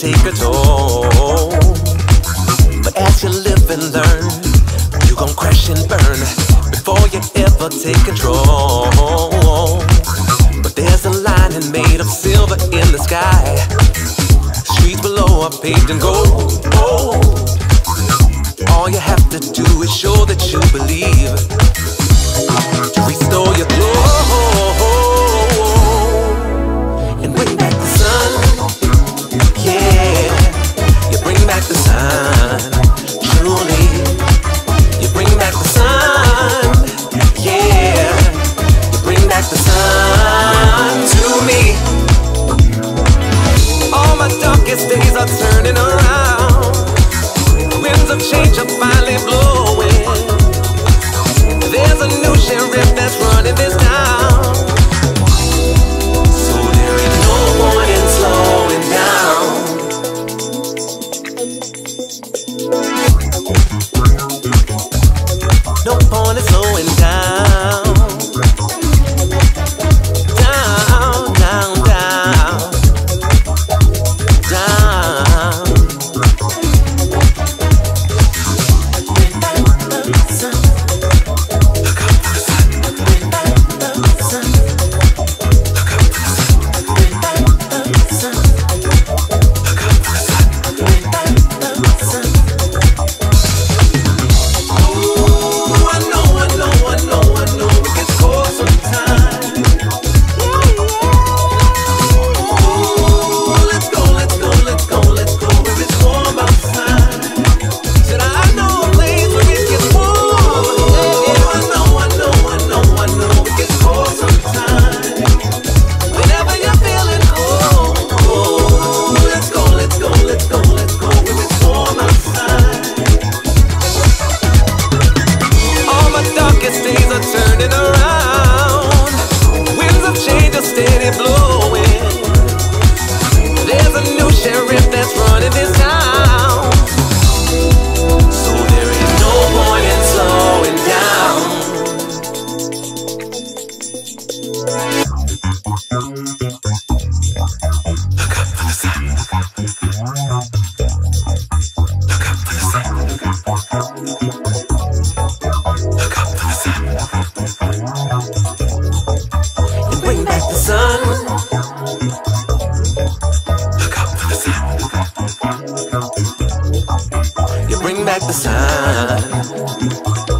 take a toll. But as you live and learn, you gon' crash and burn before you ever take control. But there's a lining made of silver in the sky. Streets below are paved in gold. All you have to do is show that you believe. Like the sun.